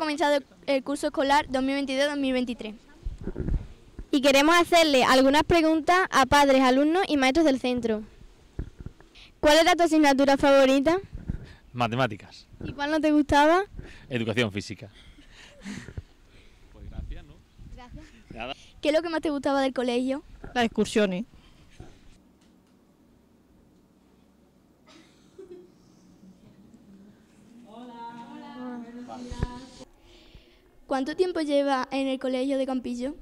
comenzado el curso escolar 2022-2023. Y queremos hacerle algunas preguntas a padres, alumnos y maestros del centro. ¿Cuál era tu asignatura favorita? Matemáticas. ¿Y cuál no te gustaba? Educación física. Pues ¿Qué es lo que más te gustaba del colegio? Las excursiones. ¿Cuánto tiempo lleva en el colegio de Campillo?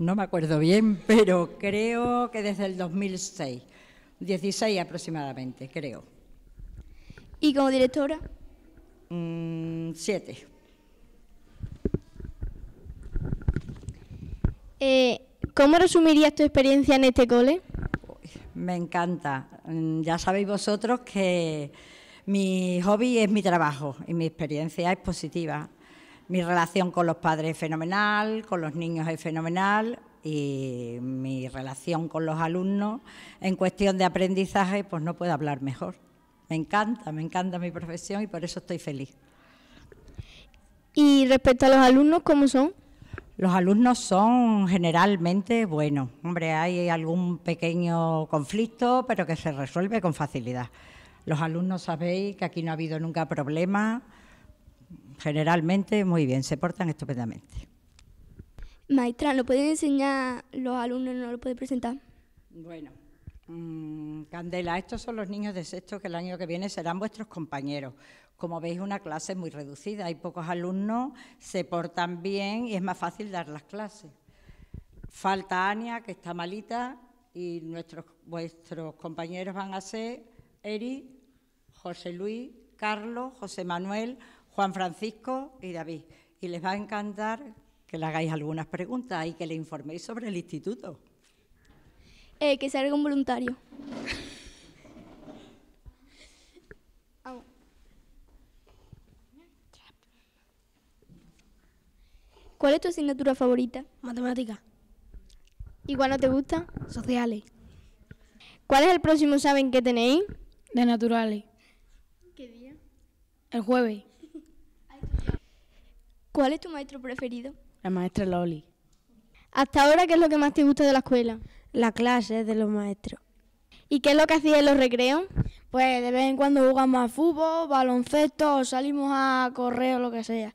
No me acuerdo bien, pero creo que desde el 2006, 16 aproximadamente, creo. ¿Y como directora? Mm, siete. Eh, ¿Cómo resumirías tu experiencia en este cole? Me encanta. Mm, Ya sabéis vosotros que mi hobby es mi trabajo y mi experiencia es positiva. Mi relación con los padres es fenomenal, con los niños es fenomenal y mi relación con los alumnos en cuestión de aprendizaje pues no puedo hablar mejor. Me encanta, me encanta mi profesión y por eso estoy feliz. Y respecto a los alumnos, ¿cómo son? Los alumnos son generalmente buenos. Hombre, hay algún pequeño conflicto, pero que se resuelve con facilidad. Los alumnos sabéis que aquí no ha habido nunca problema. Generalmente muy bien, se portan estupendamente. Maestra, ¿lo pueden enseñar los alumnos, no lo puede presentar? Bueno, mm, Candela, estos son los niños de sexto que el año que viene serán vuestros compañeros. Como veis, una clase muy reducida, hay pocos alumnos, se portan bien y es más fácil dar las clases. Falta Ania, que está malita, y nuestros, vuestros compañeros van a ser Eri, José Luis, Carlos, José Manuel, Juan Francisco y David. Y les va a encantar que le hagáis algunas preguntas y que le informéis sobre el instituto. Eh, que salga un voluntario. Vamos. ¿Cuál es tu asignatura favorita? Matemáticas, ¿Y cuál no te gusta? sociales, ¿Cuál es el próximo examen que tenéis? de naturales. ¿Qué día? El jueves, ¿Cuál es tu maestro preferido? la maestra Loli. Hasta ahora, ¿qué es lo que más te gusta de la escuela? La clase de los maestros. ¿Y qué es lo que hacías en los recreos? Pues de vez en cuando jugamos a fútbol, baloncesto, o salimos a correr o lo que sea.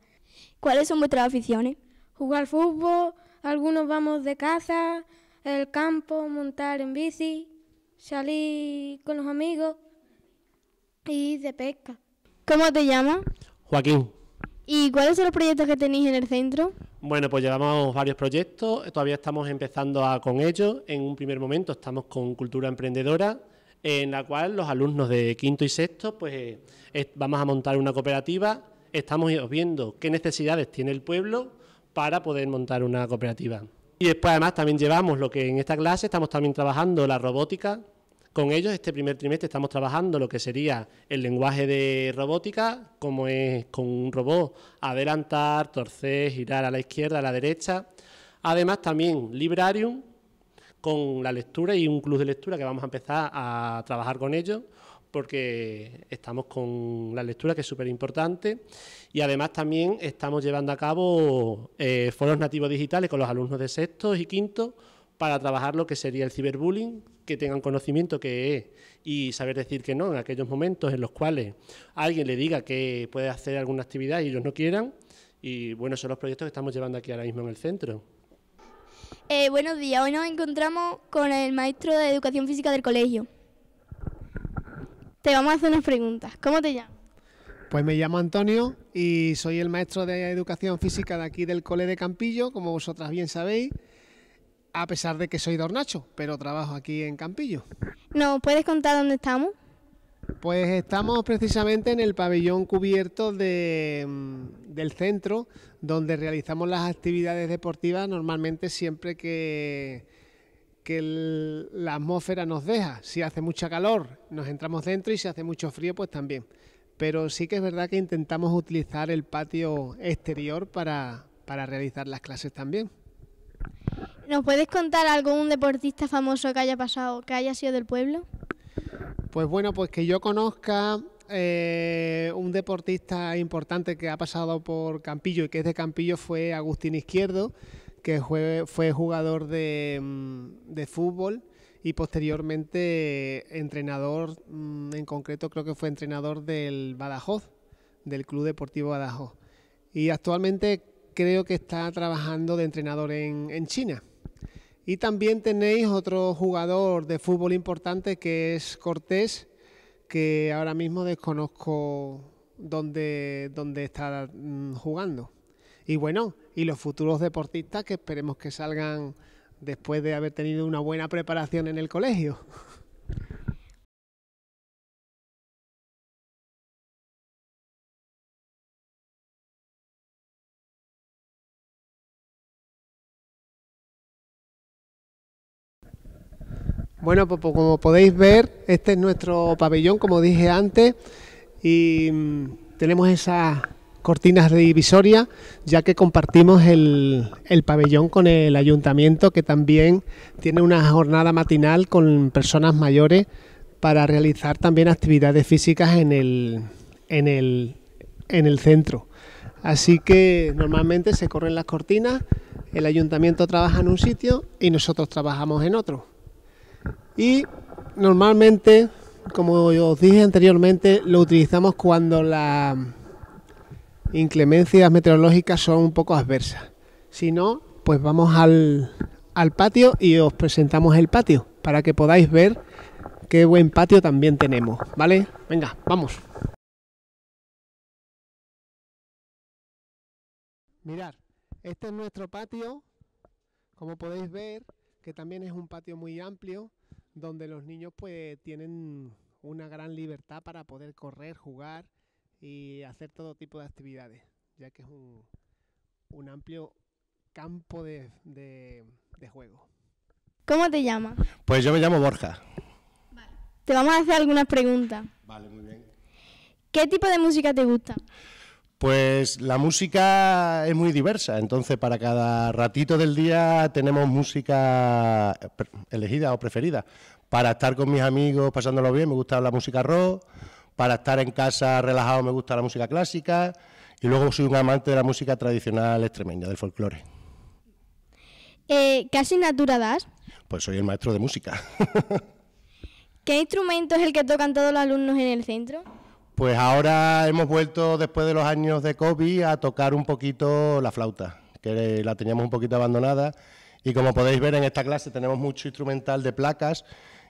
¿Cuáles son vuestras aficiones? Jugar fútbol, algunos vamos de caza, el campo, montar en bici, salir con los amigos y de pesca. ¿Cómo te llamas? Joaquín. ¿Y cuáles son los proyectos que tenéis en el centro? Bueno, pues llevamos varios proyectos, todavía estamos empezando a, con ellos. En un primer momento estamos con Cultura Emprendedora, en la cual los alumnos de quinto y sexto, pues es- vamos a montar una cooperativa. Estamos viendo qué necesidades tiene el pueblo para poder montar una cooperativa. Y después además también llevamos lo que en esta clase estamos también trabajando la robótica. Con ellos este primer trimestre estamos trabajando lo que sería el lenguaje de robótica, como es con un robot adelantar, torcer, girar a la izquierda, a la derecha. Además también Librarium con la lectura y un club de lectura que vamos a empezar a trabajar con ellos porque estamos con la lectura que es súper importante y además también estamos llevando a cabo eh, foros nativos digitales con los alumnos de sextos y quintos para trabajar lo que sería el ciberbullying, que tengan conocimiento que es y saber decir que no en aquellos momentos en los cuales alguien le diga que puede hacer alguna actividad y ellos no quieran. Y bueno, son los proyectos que estamos llevando aquí ahora mismo en el centro. Eh, buenos días, hoy nos encontramos con el maestro de educación física del colegio. Te vamos a hacer unas preguntas. ¿Cómo te llamas? Pues me llamo Antonio y soy el maestro de educación física de aquí del Cole de Campillo, como vosotras bien sabéis, a pesar de que soy de Hornacho, pero trabajo aquí en Campillo. ¿Nos puedes contar dónde estamos? Pues estamos precisamente en el pabellón cubierto de, mm, del centro, donde realizamos las actividades deportivas normalmente siempre que, que el- la atmósfera nos deja. Si hace mucha calor, nos entramos dentro y si hace mucho frío, pues también. Pero sí que es verdad que intentamos utilizar el patio exterior para, para realizar las clases también. ¿Nos puedes contar algún deportista famoso que haya pasado, que haya sido del pueblo? Pues bueno, pues que yo conozca, eh, un deportista importante que ha pasado por Campillo y que es de Campillo fue Agustín Izquierdo, que fue, fue jugador de, mm, de fútbol y posteriormente entrenador, mm, en concreto creo que fue entrenador del Badajoz, del Club Deportivo Badajoz. Y actualmente creo que está trabajando de entrenador en, en China. Y también tenéis otro jugador de fútbol importante que es Cortés, que ahora mismo desconozco dónde, dónde está mm, jugando. Y bueno, y los futuros deportistas que esperemos que salgan después de haber tenido una buena preparación en el colegio. Bueno, pues, pues, como podéis ver, este es nuestro pabellón, como dije antes, y mm, tenemos esas cortinas de divisoria, ya que compartimos el, pabellón con el ayuntamiento, que también tiene una jornada matinal con personas mayores para realizar también actividades físicas en el, en el, en el centro. Así que normalmente se corren las cortinas, el ayuntamiento trabaja en un sitio y nosotros trabajamos en otro. Y normalmente, como os dije anteriormente, lo utilizamos cuando las inclemencias meteorológicas son un poco adversas. Si no, pues vamos al, patio y os presentamos el patio para que podáis ver qué buen patio también tenemos, ¿vale? Venga, vamos. Mirad, este es nuestro patio, como podéis ver, que también es un patio muy amplio, donde los niños pues tienen una gran libertad para poder correr, jugar y hacer todo tipo de actividades, ya que es un, amplio campo de, de, juego. ¿Cómo te llamas? Pues yo me llamo Borja. Te vamos a hacer algunas preguntas. Vale, muy bien. ¿Qué tipo de música te gusta? Pues la música es muy diversa, entonces para cada ratito del día tenemos música elegida o preferida. Para estar con mis amigos pasándolo bien me gusta la música rock, para estar en casa relajado me gusta la música clásica y luego soy un amante de la música tradicional extremeña, del folclore. Eh, ¿Qué asignatura das? Pues soy el maestro de música. ¿Qué instrumento es el que tocan todos los alumnos en el centro? Pues ahora hemos vuelto, después de los años de COVID, a tocar un poquito la flauta, que la teníamos un poquito abandonada. Y como podéis ver en esta clase tenemos mucho instrumental de placas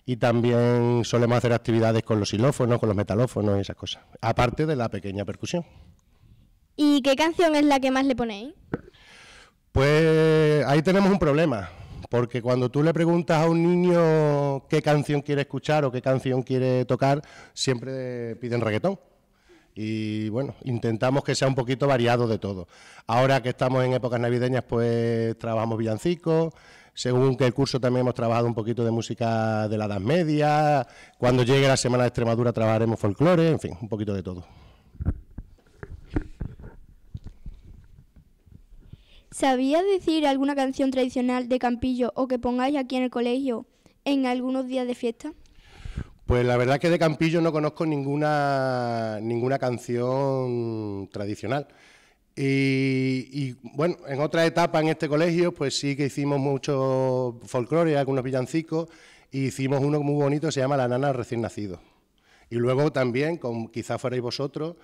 y también solemos hacer actividades con los xilófonos, con los metalófonos y esas cosas, aparte de la pequeña percusión. ¿Y qué canción es la que más le ponéis? Pues ahí tenemos un problema, porque cuando tú le preguntas a un niño qué canción quiere escuchar o qué canción quiere tocar, siempre piden reggaetón. Y bueno, intentamos que sea un poquito variado de todo. Ahora que estamos en épocas navideñas, pues trabajamos villancicos. Según que el curso también hemos trabajado un poquito de música de la Edad Media. Cuando llegue la Semana de Extremadura trabajaremos folclore, en fin, un poquito de todo. ¿Sabías decir alguna canción tradicional de Campillo o que pongáis aquí en el colegio en algunos días de fiesta? Pues la verdad que de Campillo no conozco ninguna, ninguna canción tradicional. Y, bueno, en otra etapa en este colegio, pues sí que hicimos mucho folclore, algunos villancicos, y hicimos uno muy bonito se llama La Nana Recién Nacido. Y luego también, con, quizá fuerais vosotros,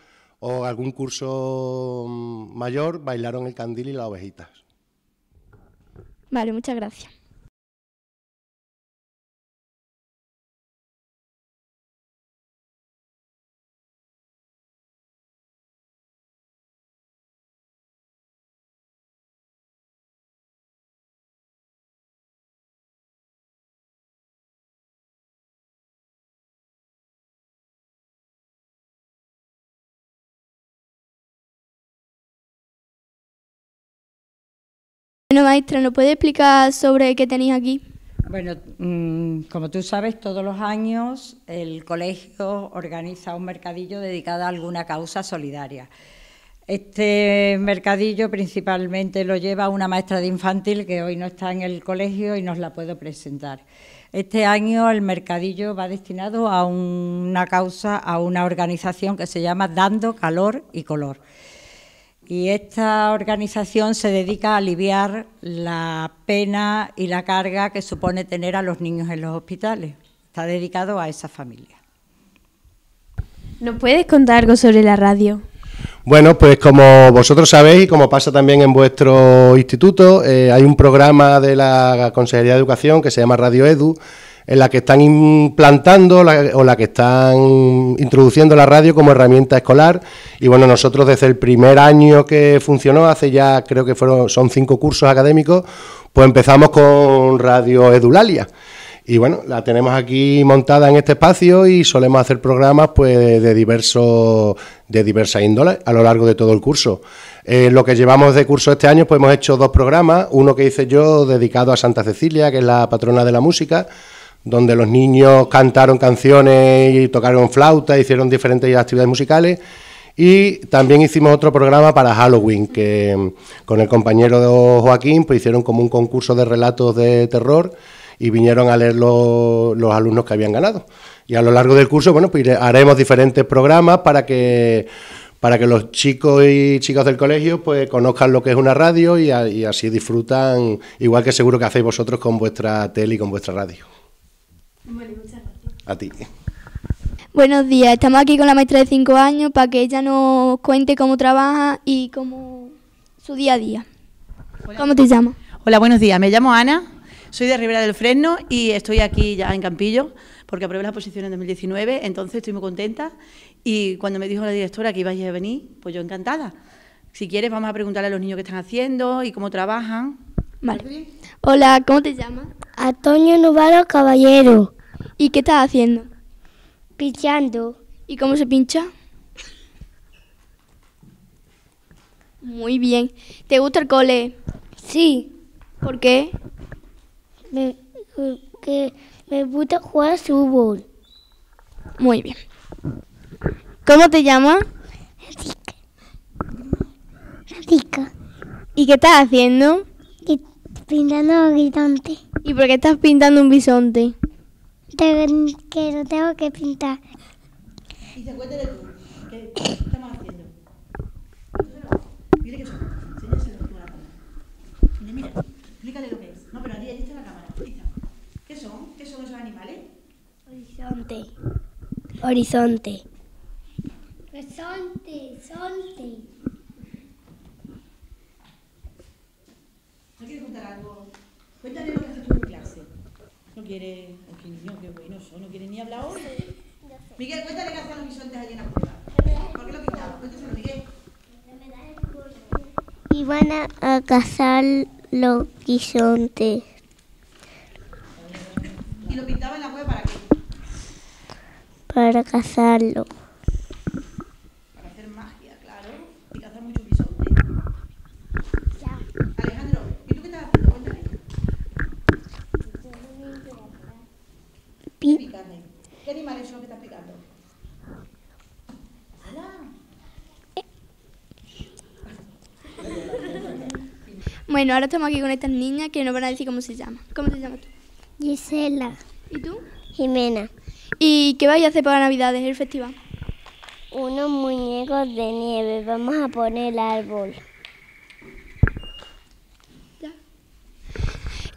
o algún curso mayor bailaron el candil y las ovejitas. Vale, muchas gracias. Bueno, maestra, ¿nos puede explicar sobre qué tenéis aquí? Bueno, mm, como tú sabes, todos los años el colegio organiza un mercadillo dedicado a alguna causa solidaria. Este mercadillo principalmente lo lleva una maestra de infantil que hoy no está en el colegio y nos la puedo presentar. Este año el mercadillo va destinado a una causa, a una organización que se llama Dando Calor y Color. Y esta organización se dedica a aliviar la pena y la carga que supone tener a los niños en los hospitales. Está dedicado a esa familia. ¿Nos puedes contar algo sobre la radio? Bueno, pues como vosotros sabéis y como pasa también en vuestro instituto, eh, hay un programa de la Consejería de Educación que se llama Radio Edu, en la que están implantando o la que están introduciendo la radio como herramienta escolar. Y bueno, nosotros desde el primer año que funcionó, hace ya creo que fueron son cinco cursos académicos, pues empezamos con Radio Edulalia. Y bueno, la tenemos aquí montada en este espacio y solemos hacer programas pues de diversos de diversas índoles a lo largo de todo el curso. Eh, lo que llevamos de curso este año, pues hemos hecho dos programas, uno que hice yo dedicado a Santa Cecilia, que es la patrona de la música, donde los niños cantaron canciones y tocaron flauta, hicieron diferentes actividades musicales. Y también hicimos otro programa para Halloween, que mm, con el compañero Joaquín pues hicieron como un concurso de relatos de terror y vinieron a leer los, alumnos que habían ganado. Y a lo largo del curso, bueno, pues haremos diferentes programas para que para que los chicos y chicas del colegio pues conozcan lo que es una radio y, y así disfrutan, igual que seguro que hacéis vosotros con vuestra tele y con vuestra radio. Bueno, muchas gracias. A ti. Buenos días, estamos aquí con la maestra de 5 años para que ella nos cuente cómo trabaja y cómo su día a día. ¿Cómo te llamas? Hola, buenos días. Me llamo Ana, soy de Ribera del Fresno y estoy aquí ya en Campillo porque aprobé la posición en 2019, entonces estoy muy contenta y cuando me dijo la directora que ibais a venir, pues yo encantada. Si quieres vamos a preguntarle a los niños qué están haciendo y cómo trabajan. Vale. Hola, ¿cómo te llamas? Antonio Novaro Caballero. ¿Y qué estás haciendo? Pinchando. ¿Y cómo se pincha? Muy bien. ¿Te gusta el cole? Sí. ¿Por qué? Me, que me gusta jugar fútbol. Muy bien. ¿Cómo te llamas? Rica. ¿Y qué estás haciendo? Pintando un bisonte. ¿Y por qué estás pintando un bisonte? que lo tengo que pintar. Y se cuéntale tú, ¿qué, estamos haciendo? Mire qué son, enséñaselo tú a la cámara. Mira, mira, explícale lo que es. No, pero allí, allí está la cámara. ¿Qué son? ¿Qué son esos animales? Horizonte. Horizonte. Horizonte, horizonte. ¿No quieres contar algo? Cuéntale lo que haces tú en clase. No quiere. Qué niño, qué bueno. No quiere ni hablar hoy. Miguel, cuéntale qué hacen los bisontes allí en la prueba. ¿Por qué lo pintaban? Cuéntaselo, Miguel. Iban a, a cazar los bisontes. ¿Y lo pintaban en la cueva para qué? Para cazarlo. Para hacer magia, claro. Y cazar muchos bisontes. Alejandro, ¿y tú qué estás haciendo? Cuéntame. Pi ¿Qué animales son los que estás picando? Bueno, ahora estamos aquí con estas niñas que nos van a decir cómo se llama. ¿Cómo te llamas tú? Gisela. ¿Y tú? Jimena. ¿Y qué vais a hacer para Navidades, el festival? Unos muñecos de nieve. Vamos a poner el árbol.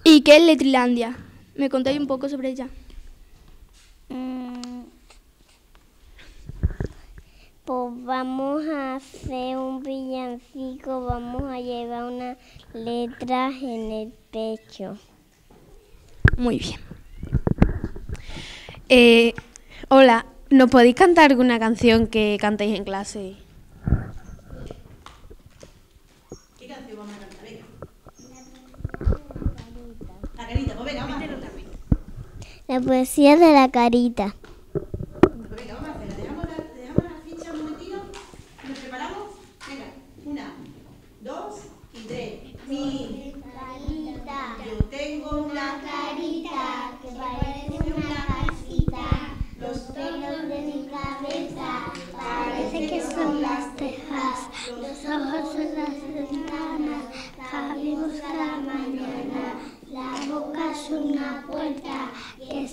¿Y qué es Letrilandia? ¿Me contáis un poco sobre ella? Mm. Pues vamos a hacer un villancico, vamos a llevar unas letras en el pecho. Muy bien. Eh, hola, ¿nos podéis cantar alguna canción que cantéis en clase? ¿Qué canción vamos a cantar? Venga. La carita, pues venga, vamos. La poesía de la carita. Una puerta que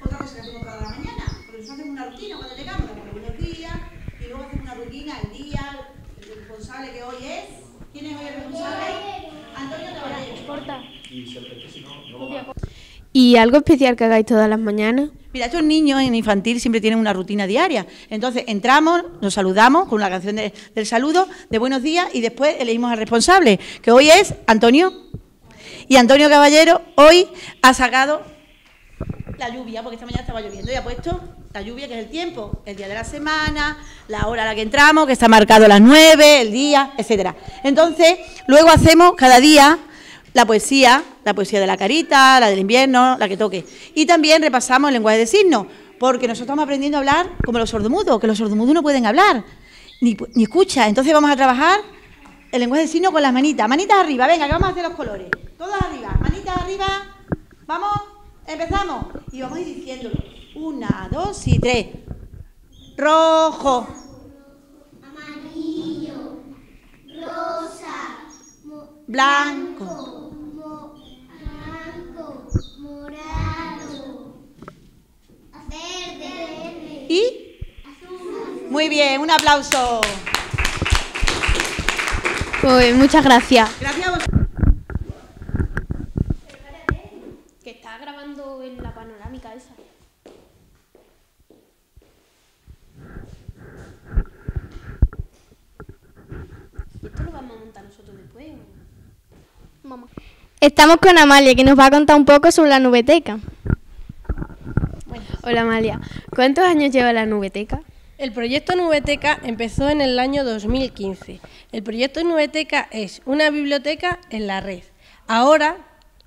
pues hacemos toda la mañana, porque nosotros hacemos una rutina cuando llegamos, damos buenos días, y luego hacemos una rutina, el día, el responsable que hoy es. ¿Quién es hoy el responsable? Antonio Caballero. ¿Y algo especial que hagáis todas las mañanas? Mira, estos niños en infantil siempre tienen una rutina diaria. Entonces entramos, nos saludamos con una canción de- del saludo, de buenos días, y después elegimos al responsable, que hoy es Antonio. Y Antonio Caballero hoy ha sacado la lluvia, porque esta mañana estaba lloviendo, y ha puesto la lluvia, que es el tiempo, el día de la semana, la hora a la que entramos, que está marcado las nueve, el día, etcétera. Entonces, luego hacemos cada día la poesía, la poesía de la carita, la del invierno, la que toque. Y también repasamos el lenguaje de signos, porque nosotros estamos aprendiendo a hablar como los sordomudos, que los sordomudos no pueden hablar, ni, ni escucha. Entonces vamos a trabajar el lenguaje de signos con las manitas. Manitas arriba, venga, que vamos a hacer los colores. Todas arriba, manitas arriba. Vamos, empezamos. Y vamos a ir diciéndolo. Una, dos y tres. Rojo. Amarillo, rosa, blanco, Muy bien, un aplauso. Pues muchas gracias. Gracias a vos. Que está grabando en la panorámica esa. ¿Y esto lo vamos a montar nosotros después? Estamos con Amalia, que nos va a contar un poco sobre la nubeteca. Hola Amalia, ¿cuántos años lleva la nubeteca? El proyecto Nubeteca empezó en el año 2015. El proyecto Nubeteca es una biblioteca en la red. Ahora,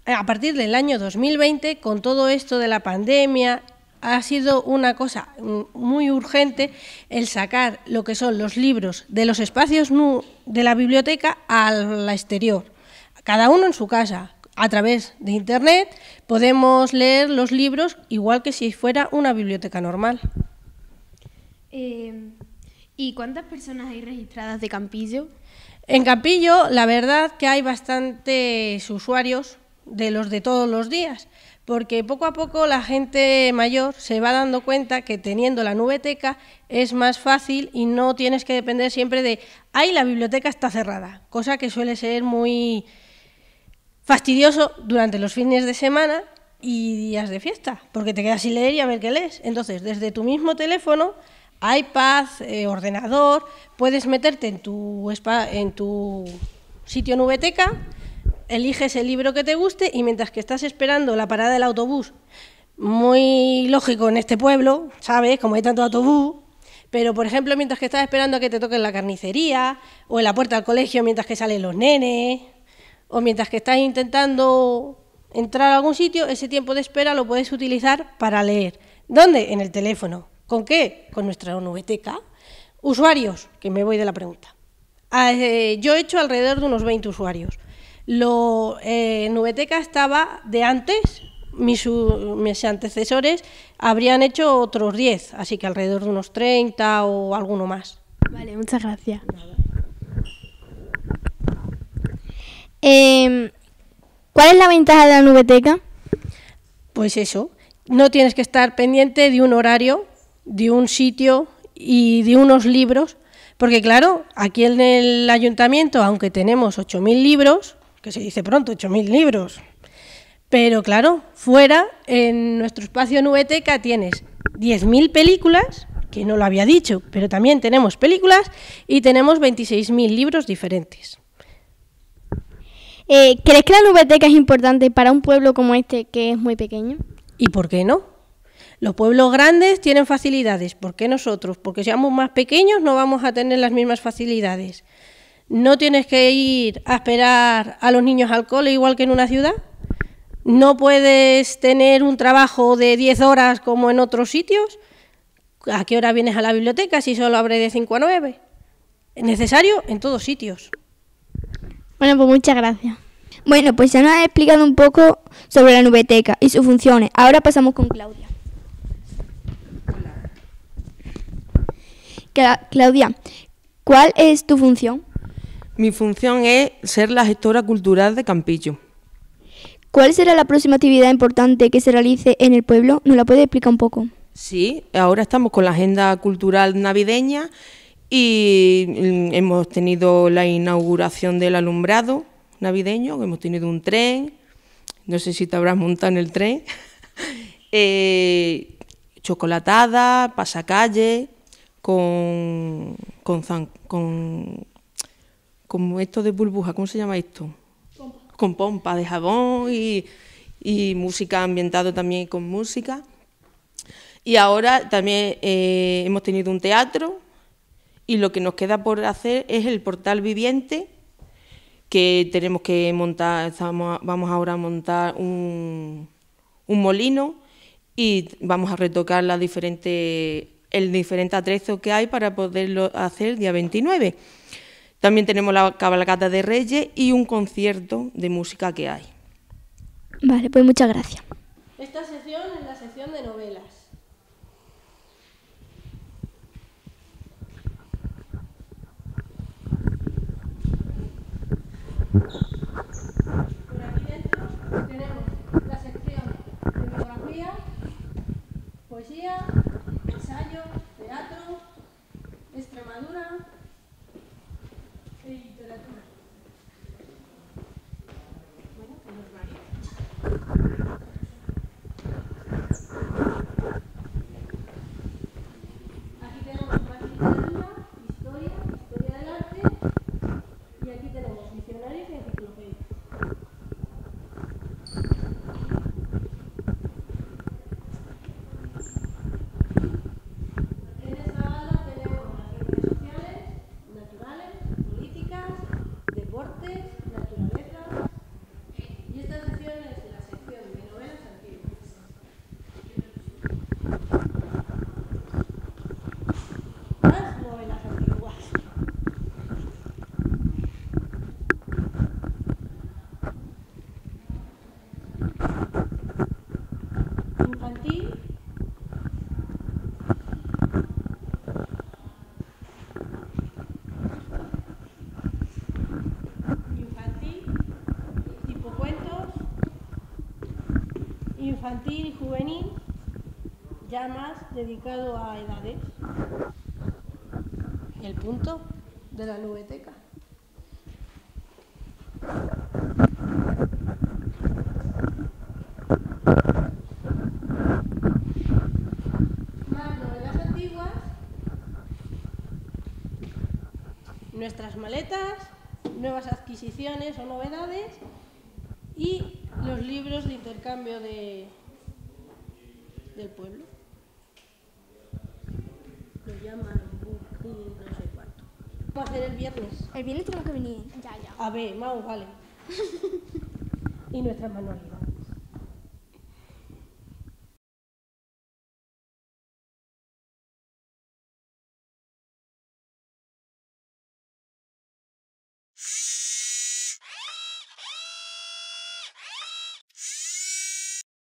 a partir del año 2020, con todo esto de la pandemia, ha sido una cosa muy urgente el sacar lo que son los libros de los espacios nu- de la biblioteca al exterior. Cada uno en su casa. A través de Internet podemos leer los libros igual que si fuera una biblioteca normal. Eh, ¿Y cuántas personas hay registradas de Campillo? En Campillo, la verdad que hay bastantes usuarios de los de todos los días, porque poco a poco la gente mayor se va dando cuenta que teniendo la nubeteca es más fácil y no tienes que depender siempre de, ay, la biblioteca está cerrada, cosa que suele ser muy fastidioso durante los fines de semana y días de fiesta, porque te quedas sin leer y a ver qué lees. Entonces, desde tu mismo teléfono, iPad, eh, ordenador, puedes meterte en tu, espa- en tu sitio Nubeteca, eliges el libro que te guste y mientras que estás esperando la parada del autobús, muy lógico en este pueblo, ¿sabes? Como hay tanto autobús, pero por ejemplo, mientras que estás esperando a que te toquen la carnicería, o en la puerta del colegio mientras que salen los nenes, o mientras que estás intentando entrar a algún sitio, ese tiempo de espera lo puedes utilizar para leer. ¿Dónde? En el teléfono. ¿Con qué? Con nuestra nubeteca. Usuarios, que me voy de la pregunta. Ah, eh, yo he hecho alrededor de unos 20 usuarios. Lo, eh, Nubeteca estaba de antes, mis, su- mis antecesores habrían hecho otros 10, así que alrededor de unos 30 o alguno más. Vale, muchas gracias. Em, ¿Cuál es la ventaja de la nubeteca? Pues eso, no tienes que estar pendiente de un horario, de un sitio y de unos libros, porque claro, aquí en el ayuntamiento, aunque tenemos 8.000 libros, que se dice pronto, 8.000 libros, pero claro, fuera, en nuestro espacio Nubeteca tienes 10.000 películas, que no lo había dicho, pero también tenemos películas y tenemos 26.000 libros diferentes. Eh, ¿Crees que la nubeteca es importante para un pueblo como este, que es muy pequeño? ¿Y por qué no? Los pueblos grandes tienen facilidades, ¿por qué nosotros? Porque seamos más pequeños no vamos a tener las mismas facilidades. No tienes que ir a esperar a los niños al cole igual que en una ciudad. No puedes tener un trabajo de 10 horas como en otros sitios. ¿A qué hora vienes a la biblioteca si solo abre de 5 a 9? Es necesario en todos sitios. Bueno, pues muchas gracias. Bueno, pues ya nos has explicado un poco sobre la nubeteca y sus funciones. Ahora pasamos con Claudia. Cla- Claudia, ¿cuál es tu función? Mi función es ser la gestora cultural de Campillo. ¿Cuál será la próxima actividad importante que se realice en el pueblo? ¿Nos la puede explicar un poco? Sí, ahora estamos con la agenda cultural navideña y mm, hemos tenido la inauguración del alumbrado navideño, hemos tenido un tren, no sé si te habrás montado en el tren, eh, chocolatada, pasacalle, con, con, zan- con, con esto de burbuja, ¿cómo se llama esto? Con pompa de jabón y, y música ambientado también con música. Y ahora también eh, hemos tenido un teatro y lo que nos queda por hacer es el portal viviente que tenemos que montar, estamos- vamos ahora a montar un, un molino y vamos a retocar las diferentes, el diferente atrezo que hay para poderlo hacer el día 29. También tenemos la cabalgata de Reyes y un concierto de música que hay. Vale, pues muchas gracias. Esta sección es la sección de novelas. Por aquí dentro tenemos la sección de biografía, poesía, ensayo, teatro, Extremadura y literatura. Bueno, pues nos varía. Aquí tenemos más literatura, historia, historia del arte y aquí tenemos diccionarios y enciclopedias. En esta banda tenemos las ciencias sociales, naturales, políticas, deportes, naturaleza y esta sección es la sección de novelas antiguas. Más novelas antiguas. Infantil. Infantil, tipo cuentos, infantil y juvenil, ya más dedicado a edades. El punto de la nubeteca. Más novelas antiguas, nuestras maletas, nuevas adquisiciones o novedades y los libros de intercambio de, del pueblo. Lo llaman no sé cuánto. ¿Qué va a hacer el viernes? El viernes tenemos que venir. Ya, ya. A ver, Mau, vale. y nuestras manualidades.